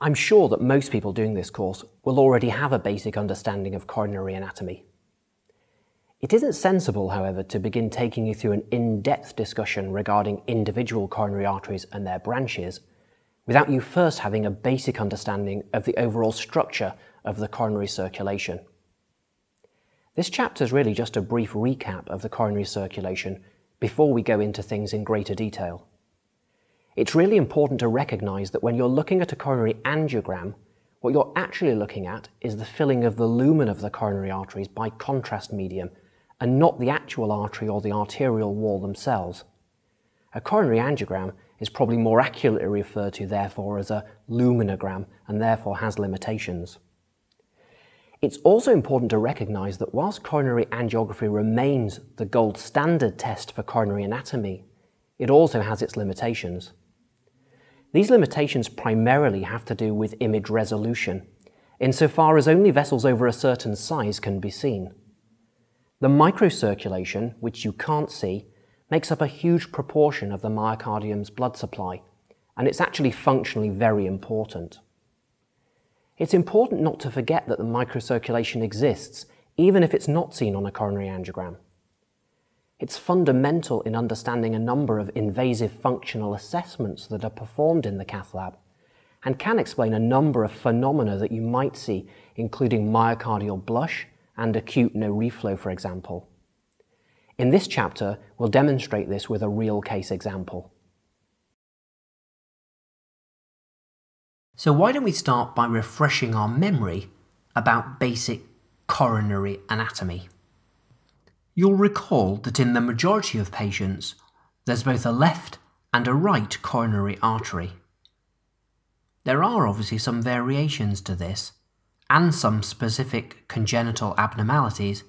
I'm sure that most people doing this course will already have a basic understanding of coronary anatomy. It isn't sensible, however, to begin taking you through an in-depth discussion regarding individual coronary arteries and their branches without you first having a basic understanding of the overall structure of the coronary circulation. This chapter is really just a brief recap of the coronary circulation before we go into things in greater detail. It's really important to recognise that when you're looking at a coronary angiogram, what you're actually looking at is the filling of the lumen of the coronary arteries by contrast medium and not the actual artery or the arterial wall themselves. A coronary angiogram is probably more accurately referred to therefore as a luminogram and therefore has limitations. It's also important to recognise that whilst coronary angiography remains the gold standard test for coronary anatomy, it also has its limitations. These limitations primarily have to do with image resolution, insofar as only vessels over a certain size can be seen. The microcirculation, which you can't see, makes up a huge proportion of the myocardium's blood supply, and it's actually functionally very important. It's important not to forget that the microcirculation exists, even if it's not seen on a coronary angiogram. It's fundamental in understanding a number of invasive functional assessments that are performed in the cath lab and can explain a number of phenomena that you might see, including myocardial blush and acute no reflow, for example. In this chapter, we'll demonstrate this with a real case example. So why don't we start by refreshing our memory about basic coronary anatomy? You'll recall that in the majority of patients, there's both a left and a right coronary artery. There are obviously some variations to this, and some specific congenital abnormalities,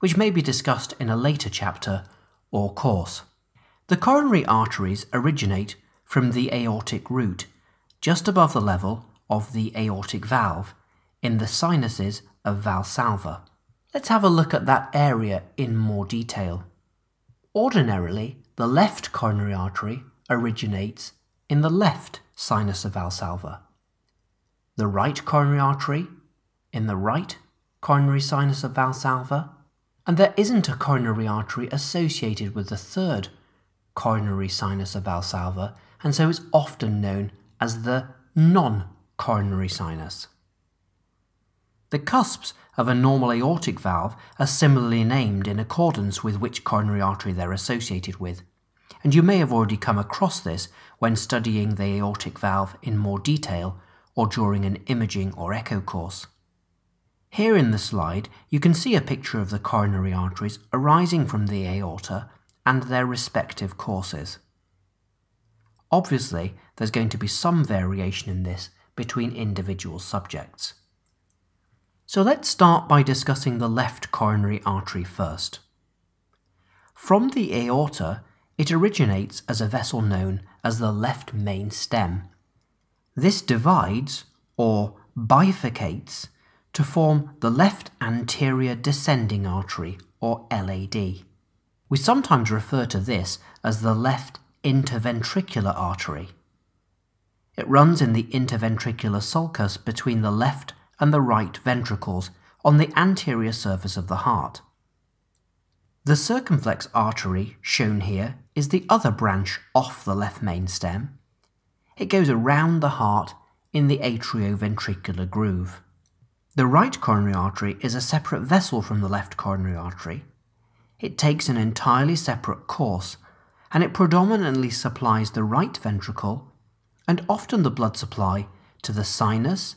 which may be discussed in a later chapter or course. The coronary arteries originate from the aortic root, just above the level of the aortic valve, in the sinuses of Valsalva. Let's have a look at that area in more detail. Ordinarily, the left coronary artery originates in the left sinus of Valsalva. The right coronary artery in the right coronary sinus of Valsalva, and there isn't a coronary artery associated with the third coronary sinus of Valsalva, and so it's often known as the non-coronary sinus. The cusps of a normal aortic valve are similarly named in accordance with which coronary artery they're associated with, and you may have already come across this when studying the aortic valve in more detail or during an imaging or echo course. Here in the slide, you can see a picture of the coronary arteries arising from the aorta and their respective courses. Obviously, there's going to be some variation in this between individual subjects. So let's start by discussing the left coronary artery first. From the aorta, it originates as a vessel known as the left main stem. This divides, or bifurcates, to form the left anterior descending artery, or LAD. We sometimes refer to this as the left interventricular artery. It runs in the interventricular sulcus between the left and the right ventricles on the anterior surface of the heart. The circumflex artery, shown here, is the other branch off the left main stem. It goes around the heart in the atrioventricular groove. The right coronary artery is a separate vessel from the left coronary artery. It takes an entirely separate course, and it predominantly supplies the right ventricle and often the blood supply to the sinus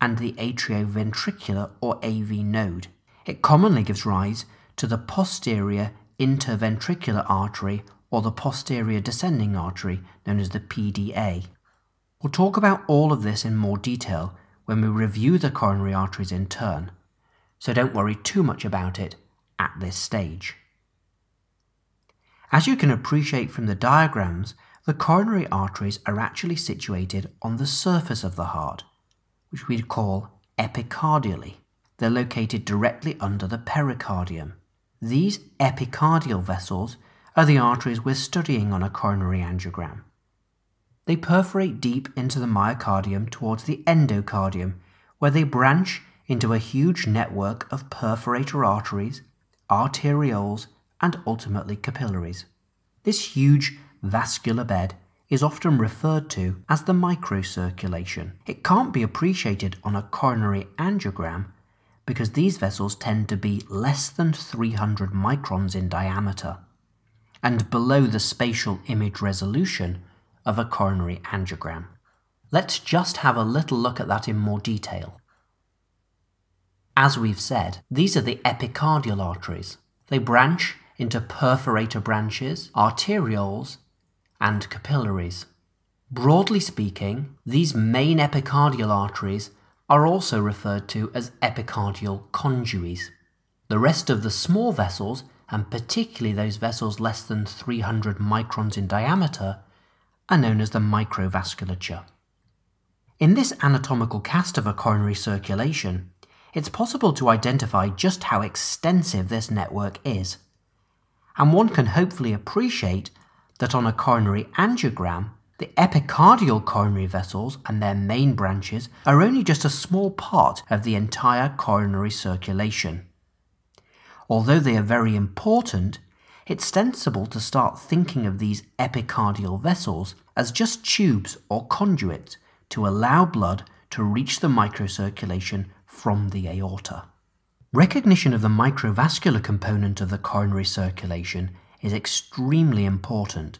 and the atrioventricular or AV node. It commonly gives rise to the posterior interventricular artery or the posterior descending artery known as the PDA. We'll talk about all of this in more detail when we review the coronary arteries in turn, so don't worry too much about it at this stage. As you can appreciate from the diagrams, the coronary arteries are actually situated on the surface of the heart, which we'd call epicardially. They're located directly under the pericardium. These epicardial vessels are the arteries we're studying on a coronary angiogram. They perforate deep into the myocardium towards the endocardium, where they branch into a huge network of perforator arteries, arterioles, and ultimately capillaries. This huge vascular bed is often referred to as the microcirculation. It can't be appreciated on a coronary angiogram because these vessels tend to be less than 300 microns in diameter and below the spatial image resolution of a coronary angiogram. Let's just have a little look at that in more detail. As we've said, these are the epicardial arteries. They branch into perforator branches, arterioles, and capillaries. Broadly speaking, these main epicardial arteries are also referred to as epicardial conduits. The rest of the small vessels, and particularly those vessels less than 300 microns in diameter, are known as the microvasculature. In this anatomical cast of a coronary circulation, it's possible to identify just how extensive this network is. And one can hopefully appreciate that on a coronary angiogram, the epicardial coronary vessels and their main branches are only just a small part of the entire coronary circulation. Although they are very important, it's sensible to start thinking of these epicardial vessels as just tubes or conduits to allow blood to reach the microcirculation from the aorta. Recognition of the microvascular component of the coronary circulation is extremely important,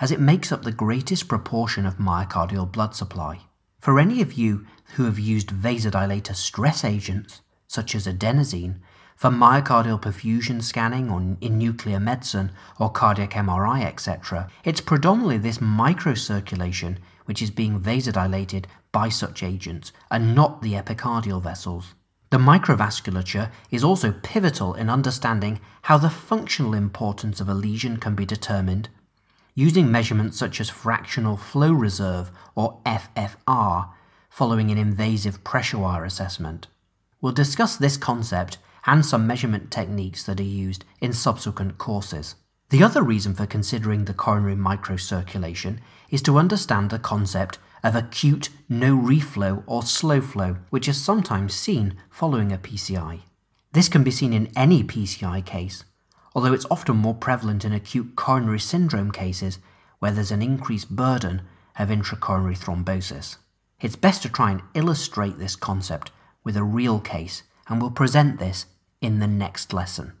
as it makes up the greatest proportion of myocardial blood supply. For any of you who have used vasodilator stress agents, such as adenosine, for myocardial perfusion scanning or in nuclear medicine or cardiac MRI, etc., it's predominantly this microcirculation which is being vasodilated by such agents and not the epicardial vessels. The microvasculature is also pivotal in understanding how the functional importance of a lesion can be determined using measurements such as fractional flow reserve or FFR following an invasive pressure wire assessment. We'll discuss this concept and some measurement techniques that are used in subsequent courses. The other reason for considering the coronary microcirculation is to understand the concept of acute no reflow or slow flow, which is sometimes seen following a PCI. This can be seen in any PCI case, although it's often more prevalent in acute coronary syndrome cases where there's an increased burden of intracoronary thrombosis. It's best to try and illustrate this concept with a real case, and we'll present this in the next lesson.